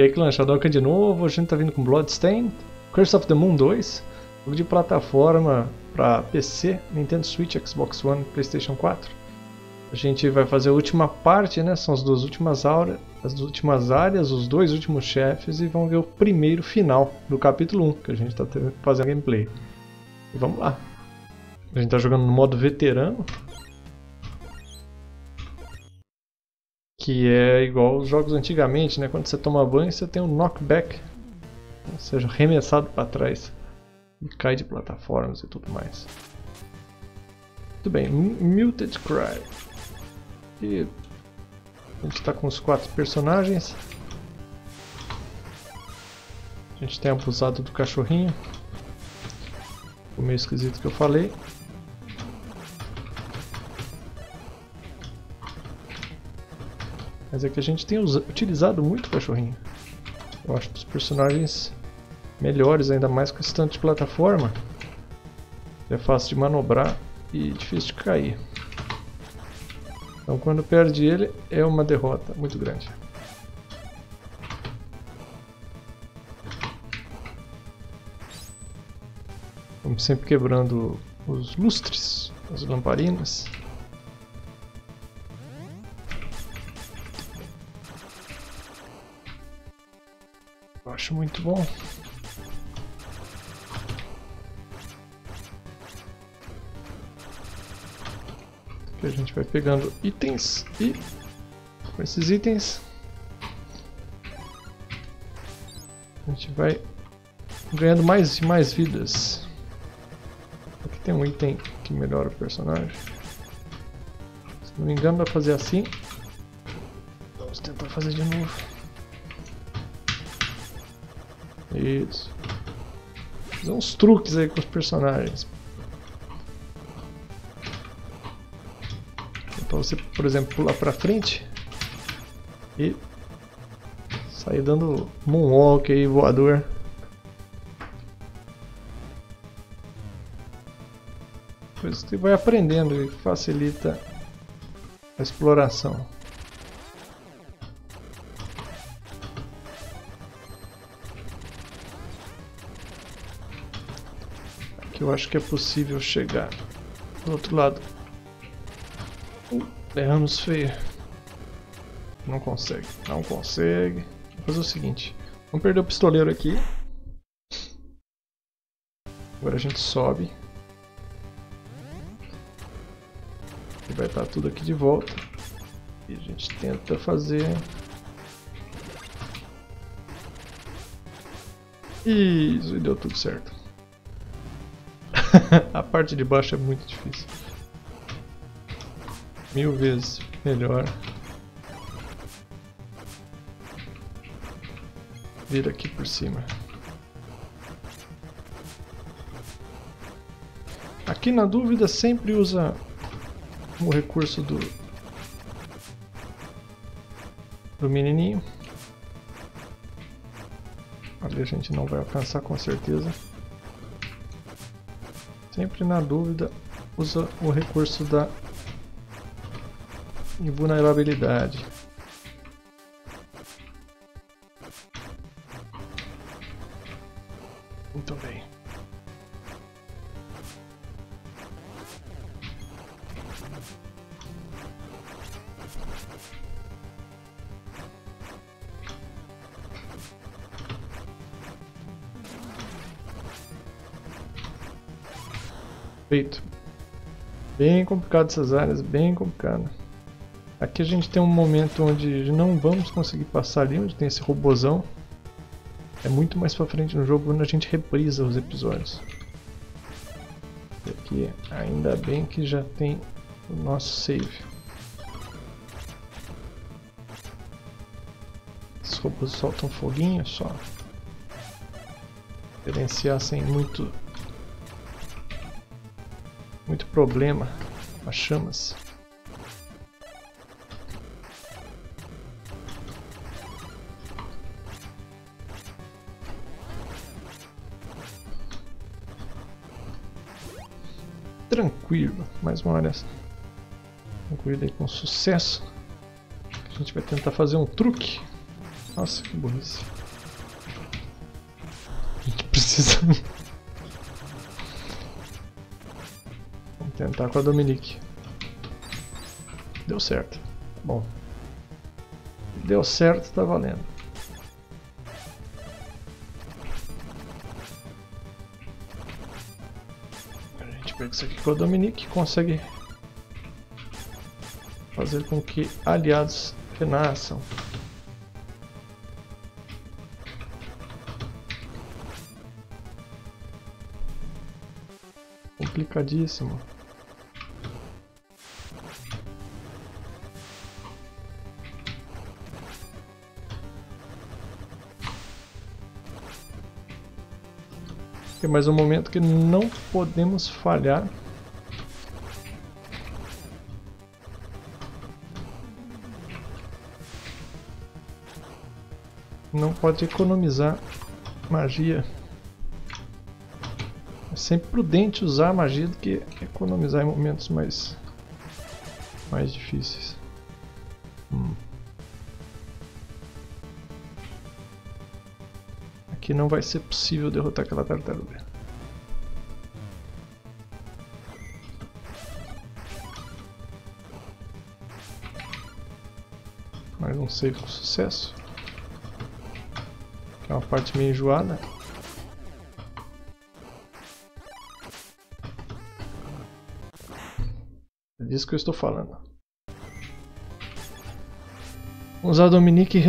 E aí, Clã, Shadowka de novo, a gente tá vindo com Bloodstain, Curse of the Moon 2, jogo de plataforma para PC, Nintendo Switch, Xbox One, Playstation 4. A gente vai fazer a última parte, né? São as duas últimas as duas últimas áreas, os dois últimos chefes e vamos ver o primeiro final do capítulo 1, que a gente está fazendo gameplay. E vamos lá. A gente está jogando no modo veterano, que é igual os jogos antigamente, né? Quando você toma banho, você tem um knockback, ou seja, arremessado para trás e cai de plataformas e tudo mais. Muito bem, Muted Cry. E a gente está com os quatro personagens. A gente tem abusado do cachorrinho. O meio esquisito que eu falei. Mas é que a gente tem utilizado muito o cachorrinho. Eu acho os personagens melhores, ainda mais com esse tanto de plataforma. É fácil de manobrar e difícil de cair. Então quando perde ele é uma derrota muito grande. Vamos sempre quebrando os lustres, as lamparinas. Acho muito bom. que a gente vai pegando itens e com esses itens a gente vai ganhando mais e mais vidas. Aqui tem um item que melhora o personagem. Se não me engano, vai fazer assim. Vamos tentar fazer de novo. Isso. Fazer uns truques aí com os personagens. Para você, por exemplo, pular para frente e sair dando moonwalk aí, voador. Depois você vai aprendendo e facilita a exploração. Aqui eu acho que é possível chegar do outro lado Erramos feio. Não consegue. Não consegue. Vou fazer o seguinte. Vamos perder o pistoleiro aqui. Agora a gente sobe. E vai estar tudo aqui de volta. E a gente tenta fazer... Isso, e deu tudo certo. a parte de baixo é muito difícil mil vezes melhor. Vir aqui por cima. Aqui na dúvida sempre usa o recurso do do menininho. Ali a gente não vai alcançar com certeza. Sempre na dúvida usa o recurso da invulnerabilidade. Complicado essas áreas, bem complicado. Aqui a gente tem um momento onde não vamos conseguir passar ali, onde tem esse robozão. É muito mais pra frente no jogo quando a gente reprisa os episódios. E aqui, ainda bem que já tem o nosso save. Esses robôs soltam foguinho só. Diferenciar sem muito muito problema as chamas. tranquilo. Mais uma área concluída aí com sucesso. A gente vai tentar fazer um truque. Nossa, que burrice. A gente precisa... tentar com a Dominique. Deu certo. Bom. Deu certo, tá valendo. A gente pega isso aqui com a Dominique consegue fazer com que aliados renasçam. Complicadíssimo. Tem mais um momento que não podemos falhar. Não pode economizar magia. É sempre prudente usar magia do que economizar em momentos mais, mais difíceis. Aqui não vai ser possível derrotar aquela tartaruga. Mais um save com sucesso. É uma parte meio enjoada. É disso que eu estou falando. Vamos usar Dominique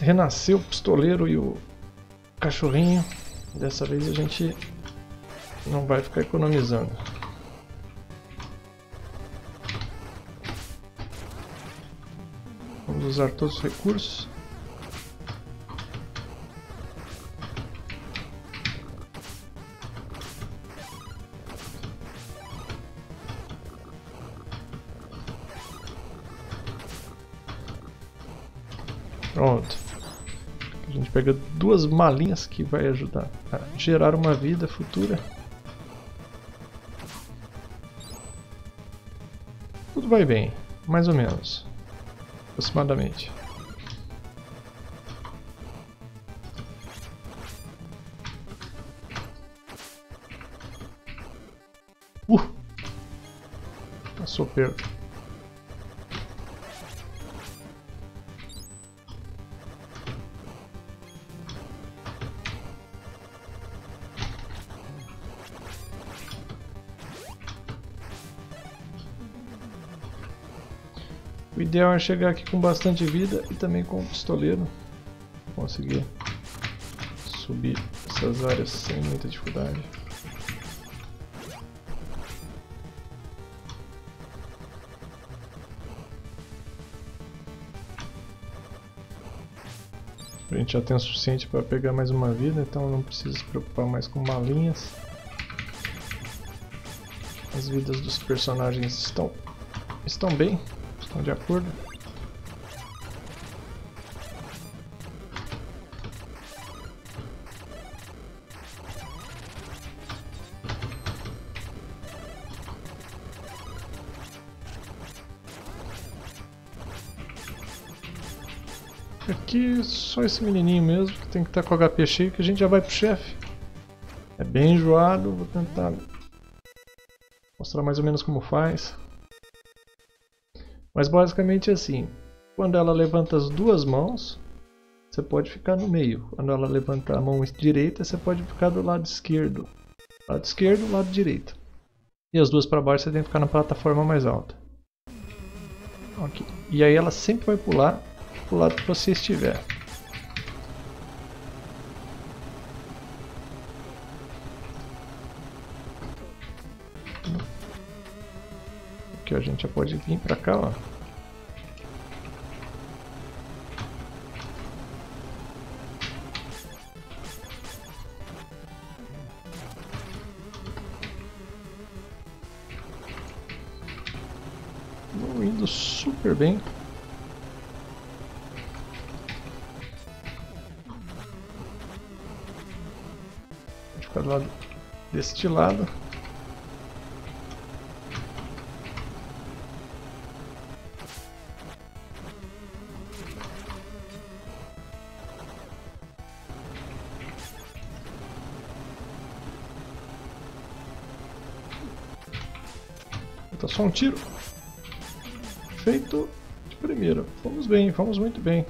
renasceu o pistoleiro e o cachorrinho. Dessa vez a gente não vai ficar economizando. Vamos usar todos os recursos. Pega duas malinhas que vai ajudar a gerar uma vida futura. Tudo vai bem, mais ou menos. Aproximadamente. Uh! Passou perto. Ideal é chegar aqui com bastante vida e também com o pistoleiro. Conseguir subir essas áreas sem muita dificuldade. A gente já tem o suficiente para pegar mais uma vida, então não precisa se preocupar mais com malinhas. As vidas dos personagens estão, estão bem. Estão de acordo? Aqui só esse menininho mesmo que tem que estar com o HP cheio que a gente já vai pro chefe. É bem enjoado, vou tentar mostrar mais ou menos como faz. Mas basicamente é assim, quando ela levanta as duas mãos, você pode ficar no meio. Quando ela levanta a mão direita, você pode ficar do lado esquerdo. Lado esquerdo, lado direito. E as duas para baixo você tem que ficar na plataforma mais alta. Okay. E aí ela sempre vai pular para o lado que você estiver. Aqui a gente já pode vir para cá, ó. indo super bem. Vou ficar do lado deste lado. Falta só um tiro. Feito de primeira. Vamos bem, vamos muito bem.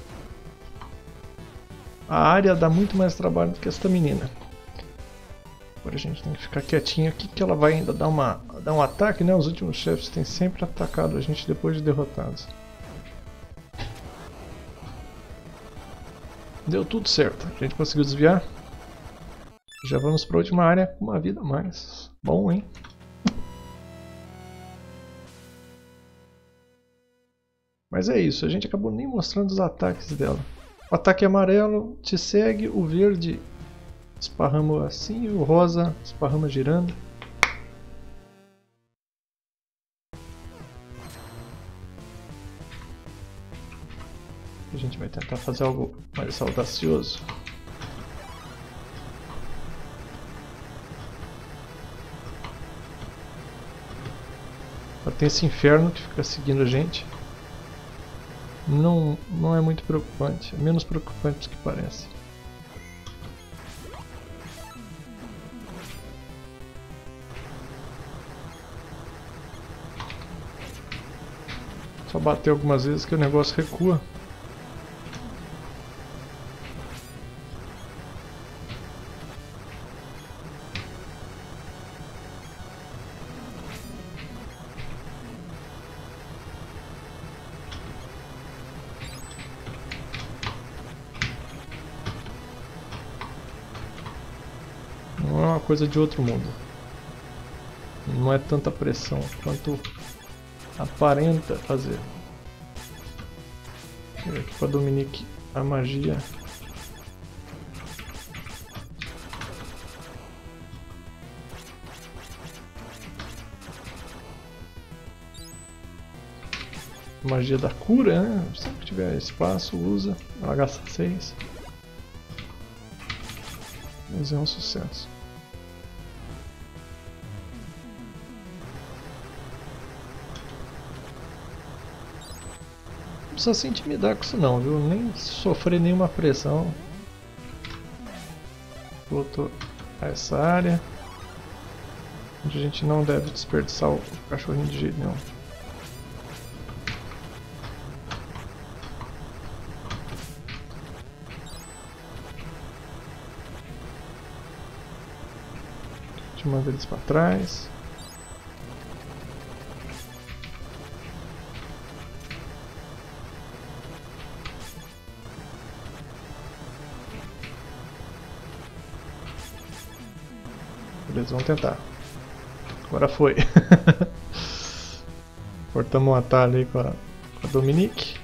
A área dá muito mais trabalho do que esta menina. Agora a gente tem que ficar quietinho aqui que ela vai ainda dar, uma, dar um ataque, né? Os últimos chefes têm sempre atacado a gente depois de derrotados. Deu tudo certo. A gente conseguiu desviar. Já vamos para a última área com uma vida a mais. Bom, hein? Mas é isso, a gente acabou nem mostrando os ataques dela. O ataque amarelo te segue, o verde esparrama assim, o rosa esparrama girando. A gente vai tentar fazer algo mais audacioso. Tem esse inferno que fica seguindo a gente não, não é muito preocupante. É menos preocupante do que parece. Só bater algumas vezes que o negócio recua. Coisa de outro mundo. Não é tanta pressão quanto aparenta fazer. Aqui para Dominique a magia. Magia da cura, né? Sempre tiver espaço, usa. Ela gasta 6. Mas é um sucesso. Precisa se intimidar com isso não, viu? Nem sofrer nenhuma pressão. Voltou a essa área. Onde a gente não deve desperdiçar o cachorrinho de jeito nenhum. Deixa eu mandar eles para trás. Vamos tentar. Agora foi. Cortamos um atalho aí com a, com a Dominique.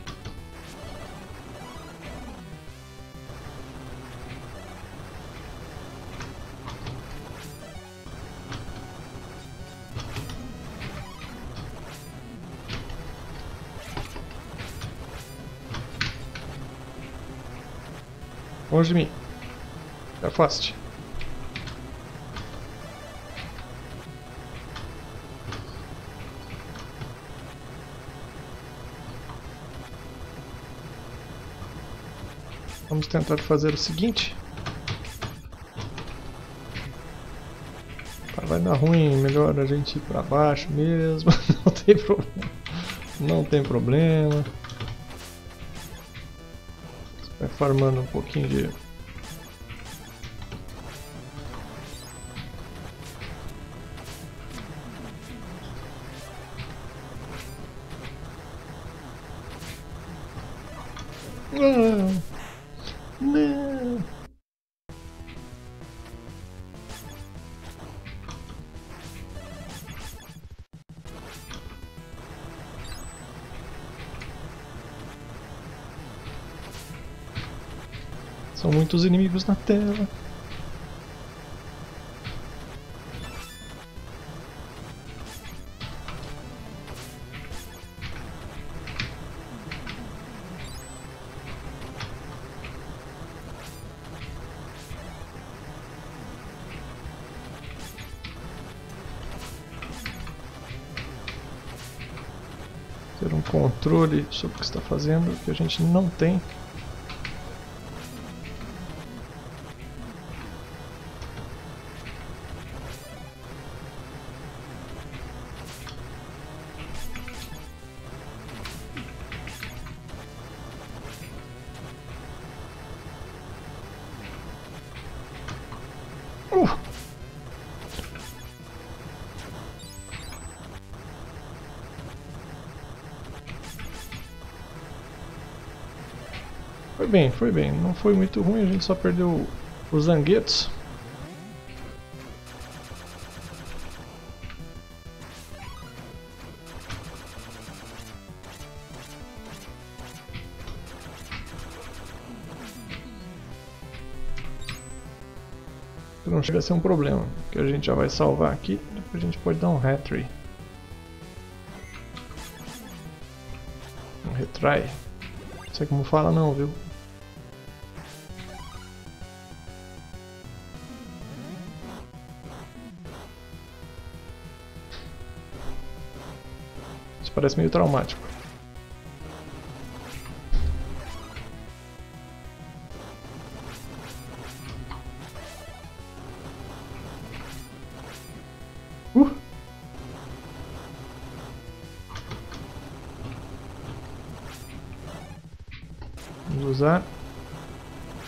Longe de mim. Afaste. Vamos tentar fazer o seguinte. Vai dar ruim, melhor a gente ir pra baixo mesmo. Não tem problema. Não tem problema. Vai farmando um pouquinho de São muitos inimigos na tela. ter um controle sobre o que está fazendo que a gente não tem bem, foi bem. Não foi muito ruim, a gente só perdeu os zanguetos. Não chega a ser um problema, que a gente já vai salvar aqui, depois a gente pode dar um retry. Um retry. Não sei como fala não, viu? Parece meio traumático. Uh! Vamos usar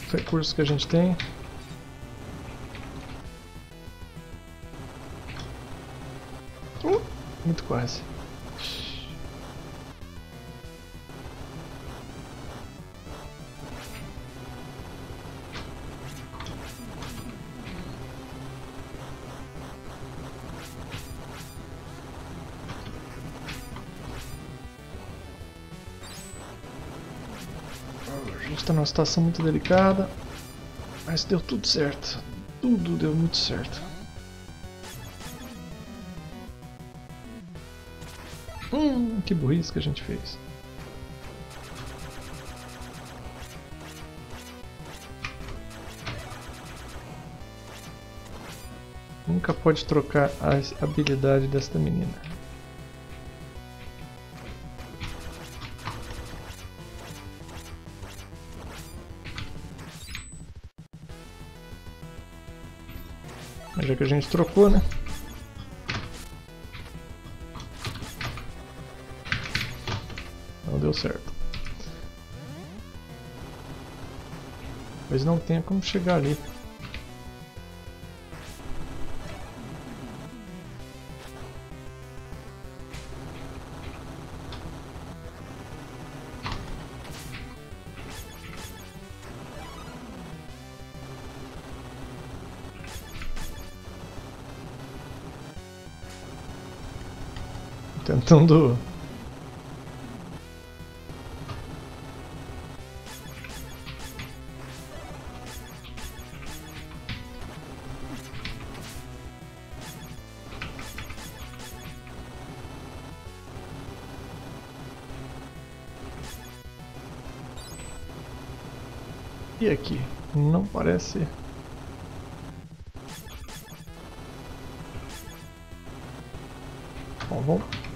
os recursos que a gente tem. Uh, muito quase. Está numa situação muito delicada, mas deu tudo certo. Tudo deu muito certo. Hum, que burrice que a gente fez. Nunca pode trocar a habilidade desta menina. Que a gente trocou, né? Não deu certo. Mas não tem como chegar ali. Tentando E aqui? Não parece. Bom, vamos.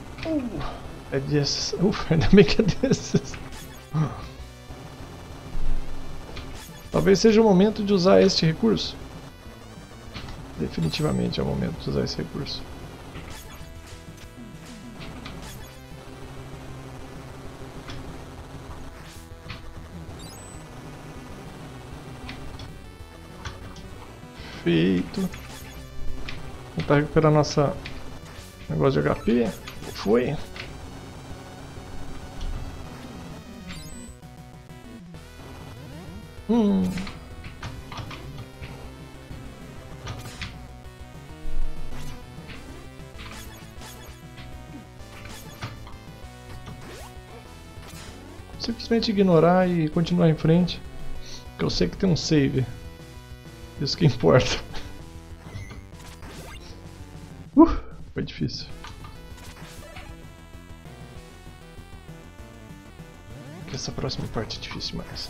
É desses. Ufa, ainda bem que é desses. Talvez seja o momento de usar este recurso. Definitivamente é o momento de usar esse recurso. Feito. Vou tentar recuperar nossa negócio de HP. Foi. Hum. Simplesmente ignorar e continuar em frente. Porque eu sei que tem um save. Isso que importa. Uh, foi difícil. Essa próxima parte é difícil mais.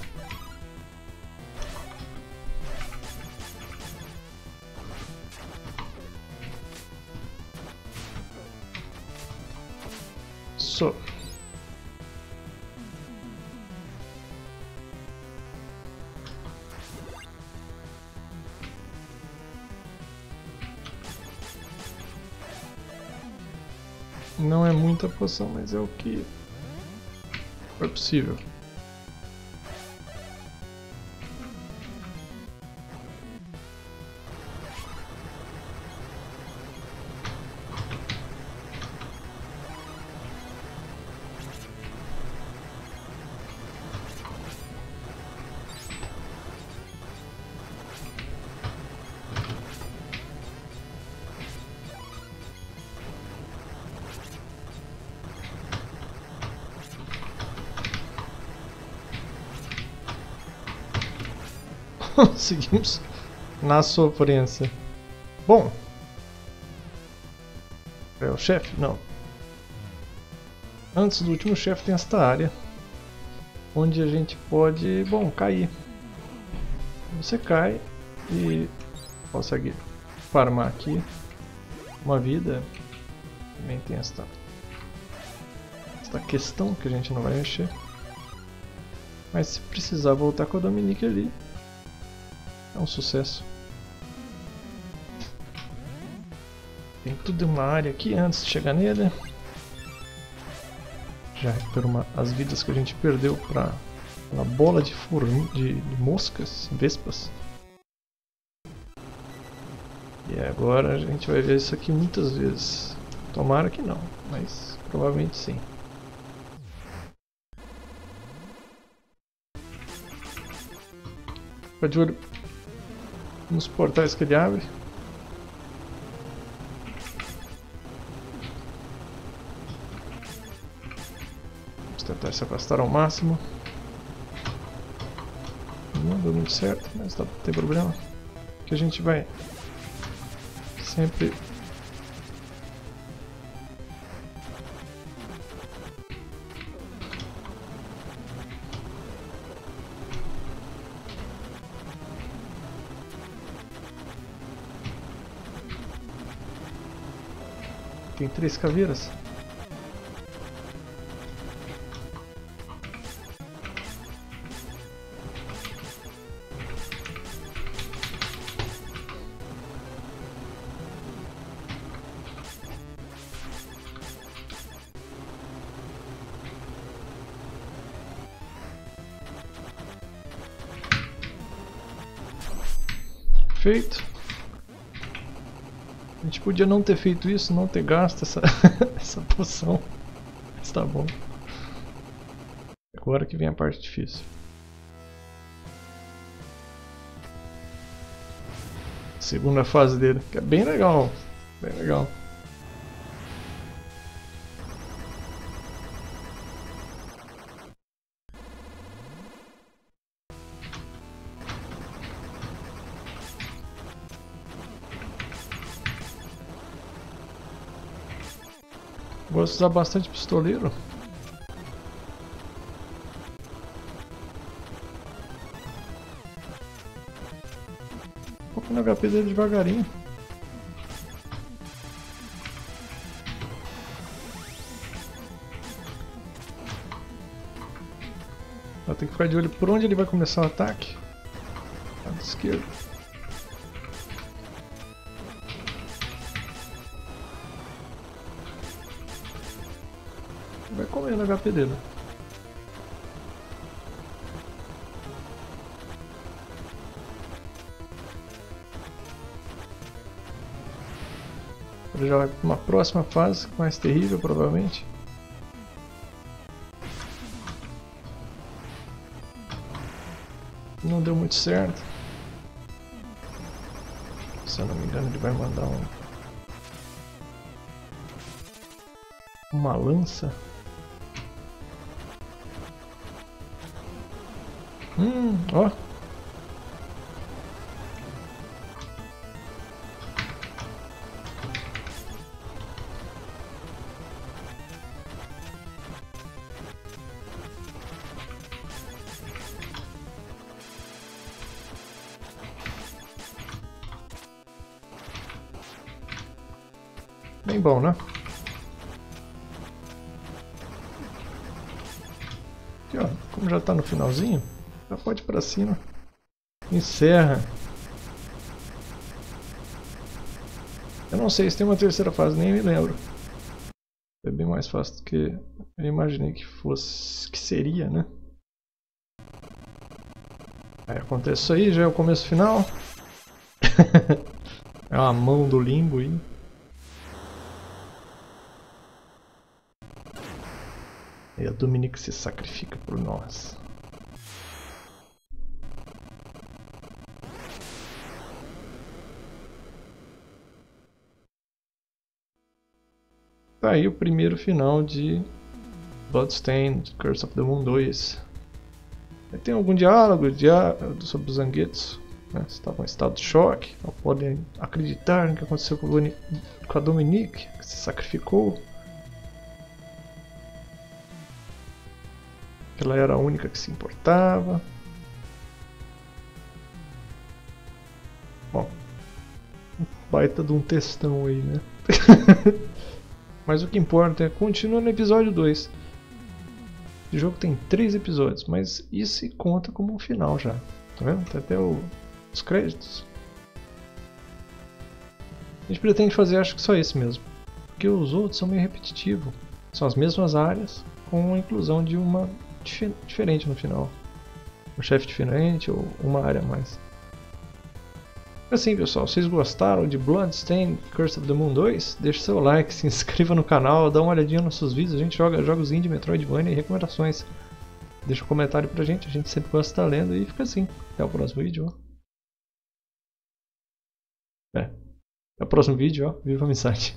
So. Não é muita poção, mas é o que foi possível. Seguimos na sofrência. Bom. É o chefe? Não. Antes do último chefe tem esta área. Onde a gente pode, bom, cair. Você cai e consegue farmar aqui uma vida. Também tem esta, esta questão que a gente não vai mexer. Mas se precisar voltar com a Dominique ali, é um sucesso. Tem tudo uma área aqui antes de chegar nele. Já recupero as vidas que a gente perdeu para uma bola de, formi de, de moscas, vespas. E agora a gente vai ver isso aqui muitas vezes. Tomara que não, mas provavelmente sim. Fica de olho nos portais que ele abre. Vamos tentar se afastar ao máximo. Não deu muito certo, mas não tem problema. Que a gente vai sempre três caveiras. Feito. A gente podia não ter feito isso, não ter gasto essa, essa poção. Mas tá bom. Agora que vem a parte difícil. Segunda fase dele, que é bem legal. Bem legal. De usar bastante pistoleiro. Um pouco no HP dele devagarinho. Tem que ficar de olho por onde ele vai começar o ataque. Lado esquerdo. HP dele. Ele já vai para uma próxima fase, mais terrível provavelmente. Não deu muito certo. Se eu não me engano ele vai mandar um... Uma lança. Hum, ó. Bem bom, né? Aqui, ó, como já está no finalzinho, pode ir pra cima. Encerra. Eu não sei se tem uma terceira fase, nem me lembro. É bem mais fácil do que eu imaginei que fosse, que seria, né? Aí acontece isso aí, já é o começo final. é uma mão do limbo aí. E a Dominique se sacrifica por nós. Tá aí o primeiro final de Bloodstained, Curse of the Moon 2. Tem algum diálogo, diálogo sobre os Zanguetos? Né? Estavam em estado de choque, não podem acreditar no que aconteceu com a Dominique, que se sacrificou. Ela era a única que se importava. Bom, baita de um textão aí, né? mas o que importa é continua no episódio 2. O jogo tem 3 episódios, mas isso conta como um final já. Tá vendo? Tem até o, os créditos. A gente pretende fazer acho que só esse mesmo. Porque os outros são meio repetitivos. São as mesmas áreas, com a inclusão de uma dif diferente no final. Um chefe diferente ou uma área a mais. Assim pessoal, vocês gostaram de Bloodstained Curse of the Moon 2? Deixe seu like, se inscreva no canal, dá uma olhadinha nos nossos vídeos, a gente joga jogos indie, Metroidvania e recomendações. Deixa um comentário pra gente, a gente sempre gosta de estar lendo e fica assim. Até o próximo vídeo. É. Até o próximo vídeo, ó. Viva a mensagem.